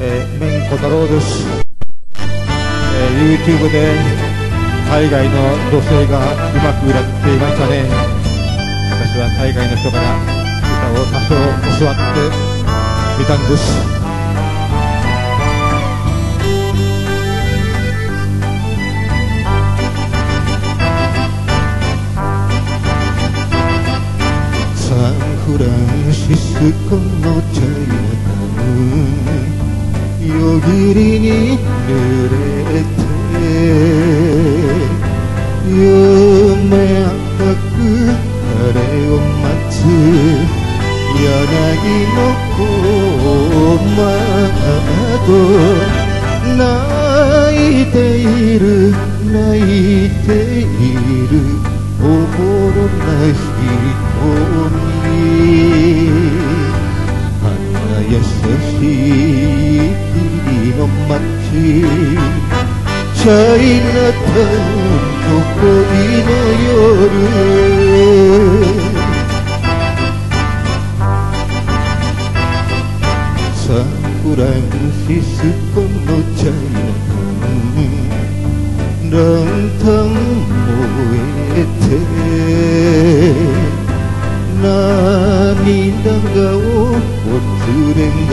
えー、めんこ太郎です、えー、YouTube で海外の女性がうまく歌っていましたね。私は海外の人から歌を多少教わってみたんです。サンフランシスコのチャイナタウン。夜霧に濡れて夢赤く彼を待つ。柳の小窓泣いている泣いているおもろな人チャイナタウンの恋の夜サンフランシスコのチャイナタウンランタン燃えて涙がをつれが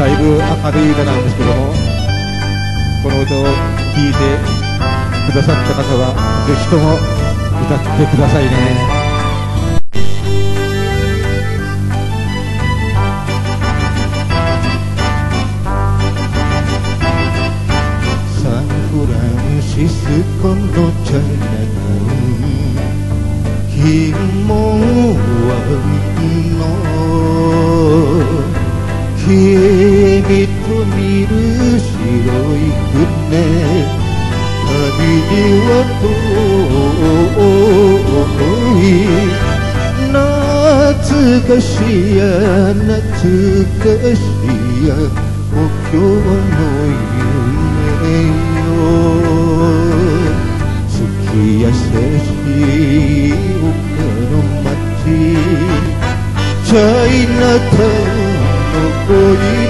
だいぶ明るい歌なんですけどもこの歌を聴いてくださった方はぜひとも歌ってくださいね。サンフランシスコのチャイナタウン金門湾の君と見る白い船。旅には遠い懐かしや懐かしや故郷の夢よ月優しい丘の街。チャイナタウンの恋の